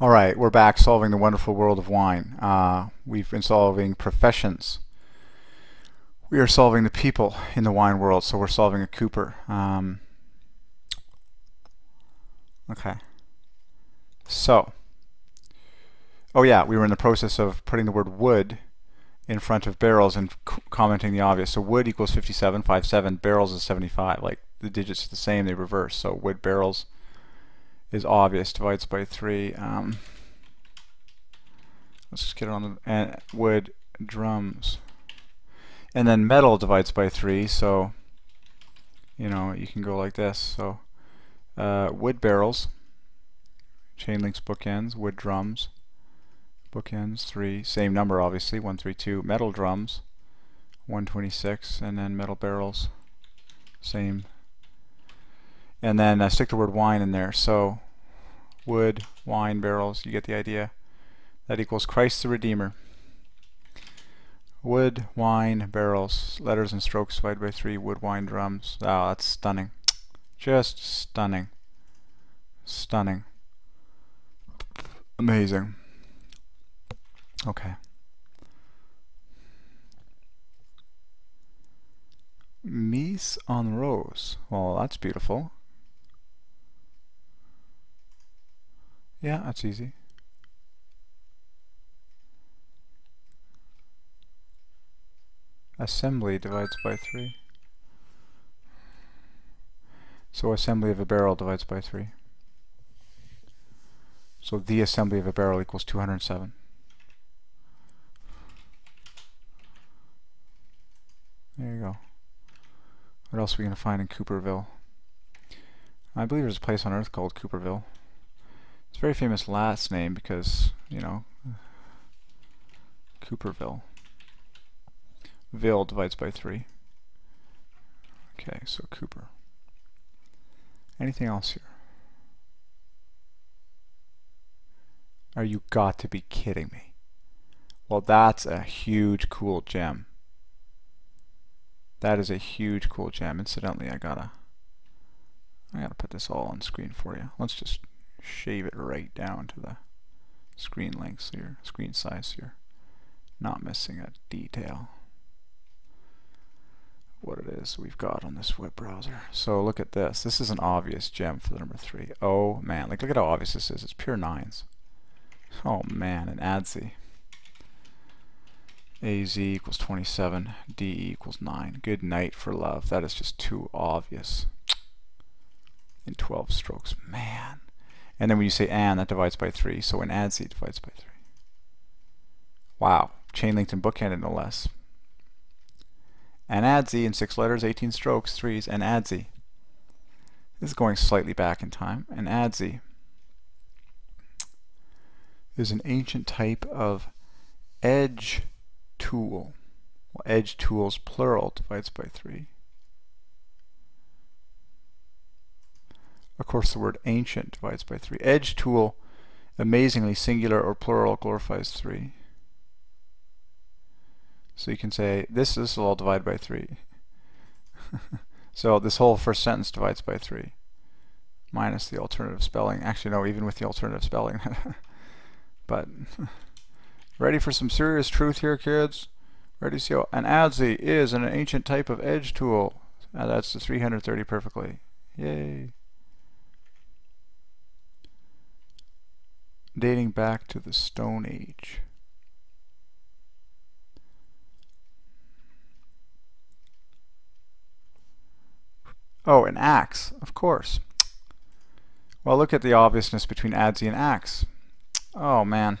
All right, we're back solving the wonderful world of wine. Uh, we've been solving professions. We are solving the people in the wine world, so we're solving a Cooper. Um, okay. So, oh yeah, we were in the process of putting the word wood in front of barrels and commenting the obvious. So wood equals 57, 57, barrels is 75. Like the digits are the same, they reverse. So wood barrels is obvious, divides by 3. Um, let's just get it on the and wood drums. And then metal divides by 3, so you know, you can go like this. So uh, wood barrels, chain links bookends, wood drums, bookends 3, same number obviously, 132, metal drums, 126, and then metal barrels, same and then uh, stick the word wine in there. So wood, wine, barrels, you get the idea. That equals Christ the Redeemer. Wood, wine, barrels, letters and strokes divided by three, wood, wine, drums. Oh, that's stunning. Just stunning. Stunning. Amazing. Okay. Mise en rose. Well, that's beautiful. Yeah, that's easy. Assembly divides by 3. So assembly of a barrel divides by 3. So the assembly of a barrel equals 207. There you go. What else are we going to find in Cooperville? I believe there's a place on Earth called Cooperville. It's a very famous last name because, you know, Cooperville. Ville divides by 3. Okay, so Cooper. Anything else here? Are you got to be kidding me? Well, that's a huge cool gem. That is a huge cool gem. Incidentally, I gotta I gotta put this all on screen for you. Let's just shave it right down to the screen length here, screen size here. Not missing a detail. What it is we've got on this web browser. So look at this. This is an obvious gem for the number three. Oh man, like look at how obvious this is. It's pure nines. Oh man, an adze. AZ equals 27, D equals 9. Good night for love. That is just too obvious. In 12 strokes. Man. And then when you say and, that divides by 3. So an adze divides by 3. Wow. Chain linked and bookended no less. An adze in 6 letters, 18 strokes, 3s, an adze. This is going slightly back in time. An adze is an ancient type of edge tool. Well, edge tools plural divides by 3. Of course, the word ancient divides by 3. Edge tool, amazingly singular or plural, glorifies 3. So you can say, this, this will all divide by 3. so this whole first sentence divides by 3. Minus the alternative spelling. Actually, no, even with the alternative spelling. but, ready for some serious truth here, kids? Ready to see how an adze is an ancient type of edge tool. Uh, that's the 330 perfectly. Yay. Dating back to the Stone Age. Oh, an axe, of course. Well, look at the obviousness between adze and axe. Oh, man.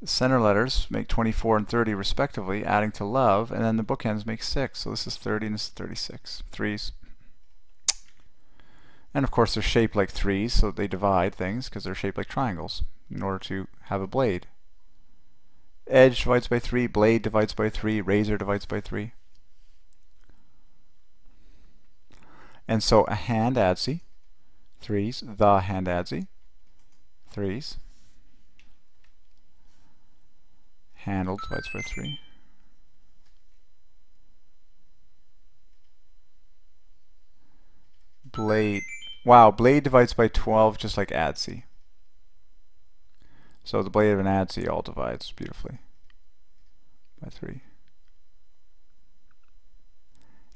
The center letters make 24 and 30 respectively, adding to love, and then the bookends make 6. So this is 30 and this is 36. Threes. And of course they're shaped like threes, so they divide things because they're shaped like triangles in order to have a blade. Edge divides by 3, blade divides by 3, razor divides by 3. And so a hand adze, threes, the hand adze, threes. Handle divides by 3. Blade Wow, blade divides by 12 just like adze. So the blade of an adze all divides beautifully by 3.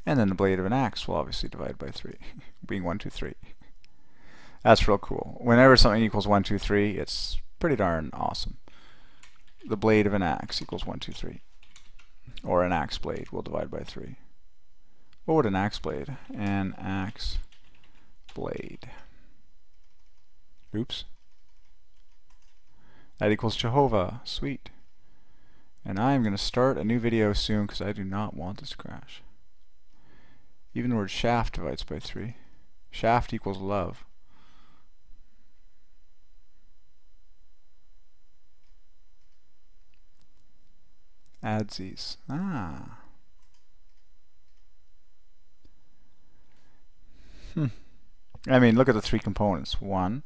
And then the blade of an axe will obviously divide by 3, being 1, 2, 3. That's real cool. Whenever something equals 1, 2, 3, it's pretty darn awesome. The blade of an axe equals 1, 2, 3. Or an axe blade will divide by 3. What would an axe blade? An axe blade. Oops. That equals Jehovah. Sweet. And I'm going to start a new video soon because I do not want this crash. Even the word shaft divides by 3. Shaft equals love. Adzes. Ah. Hmm. I mean, look at the three components. One,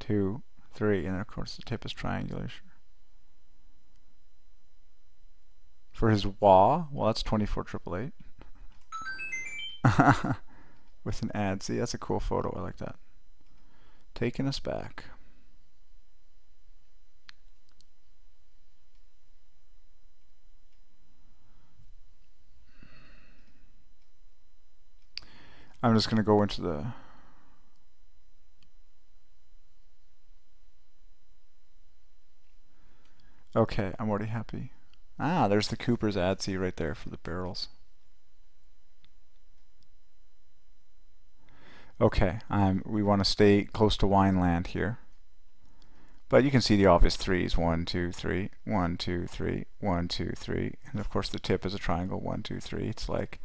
two, three, and of course the tip is triangular. For his wah, well, that's 24 triple eight. With an ad. See, that's a cool photo. I like that. Taking us back. I'm just going to go into the Okay, I'm already happy. Ah, there's the Cooper's adze right there for the barrels. Okay, um, we want to stay close to Wineland here. But you can see the obvious threes. One, two, three. One, two, three. One, two, three. And of course the tip is a triangle. One, two, three. It's like,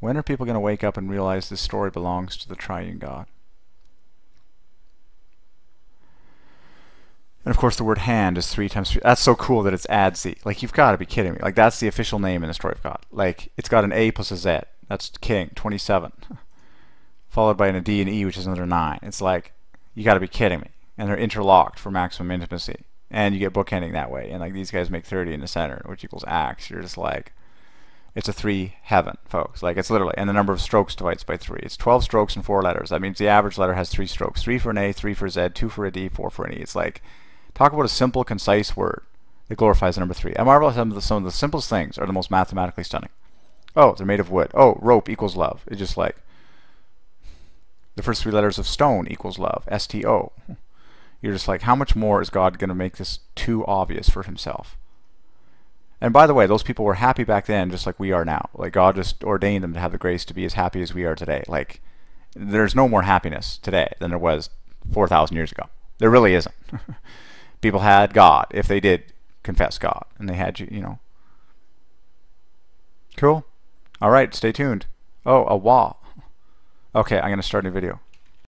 when are people going to wake up and realize this story belongs to the triune God? And of course, the word hand is three times three. That's so cool that it's adze. Like, you've got to be kidding me. Like, that's the official name in the story of God. Like, it's got an A plus a Z. That's king, 27. Followed by an a D and E, which is another 9. It's like, you got to be kidding me. And they're interlocked for maximum intimacy. And you get bookending that way. And, like, these guys make 30 in the center, which equals axe. You're just like, it's a 3 heaven, folks. Like, it's literally, and the number of strokes divides by 3. It's 12 strokes and 4 letters. That means the average letter has 3 strokes. 3 for an A, 3 for a Z, 2 for a D, 4 for an E. It's like, Talk about a simple, concise word that glorifies the number three. I marvel at some of, the, some of the simplest things are the most mathematically stunning. Oh, they're made of wood. Oh, rope equals love. It's just like the first three letters of stone equals love. S-T-O. You're just like, how much more is God going to make this too obvious for himself? And by the way, those people were happy back then just like we are now. Like God just ordained them to have the grace to be as happy as we are today. Like there's no more happiness today than there was 4,000 years ago. There really isn't. people had God if they did confess God and they had you, you know. Cool. All right, stay tuned. Oh, a wah. Okay, I'm going to start a new video.